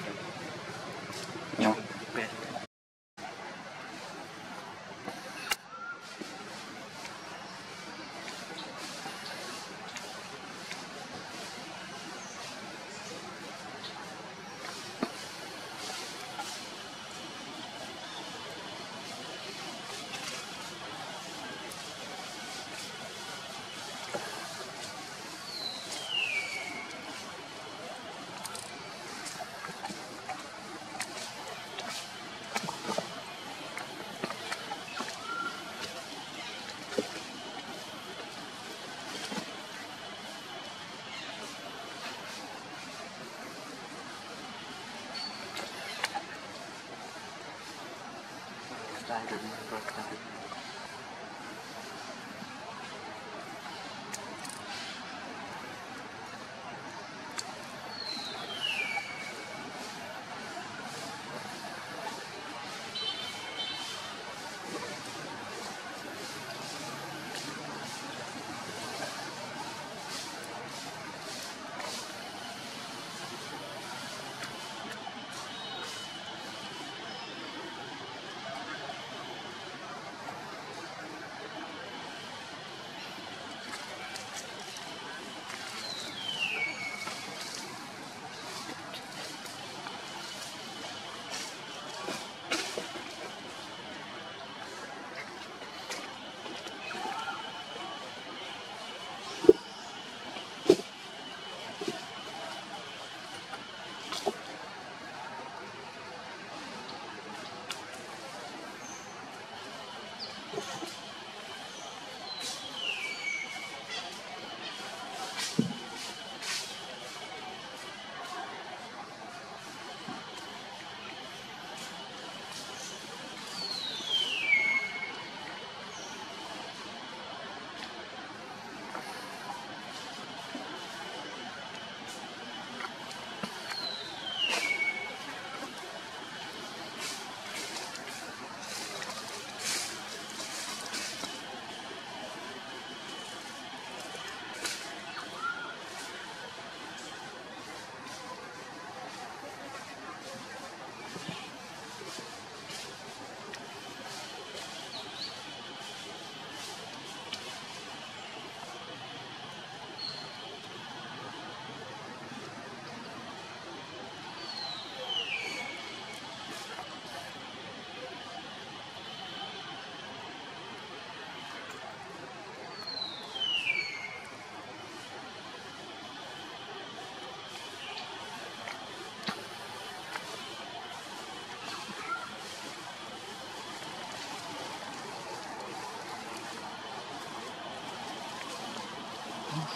standard.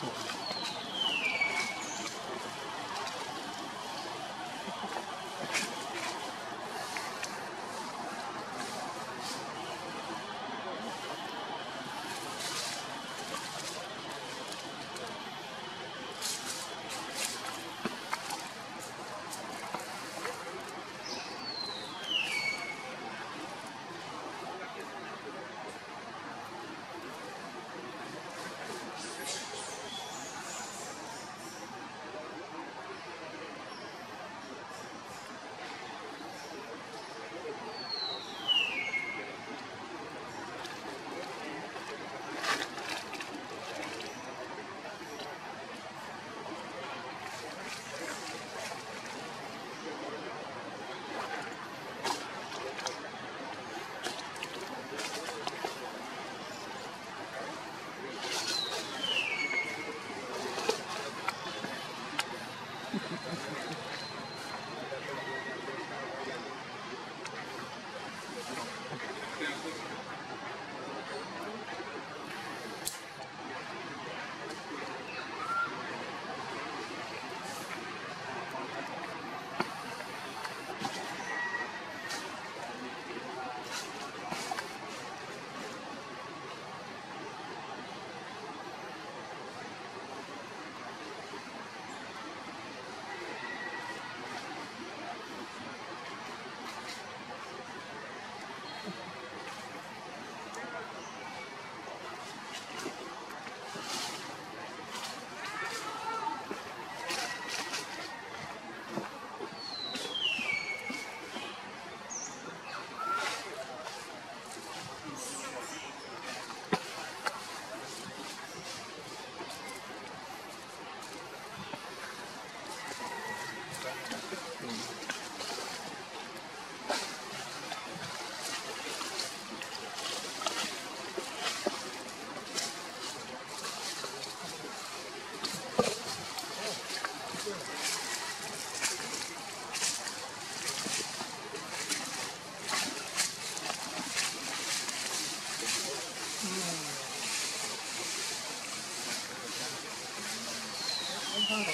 そう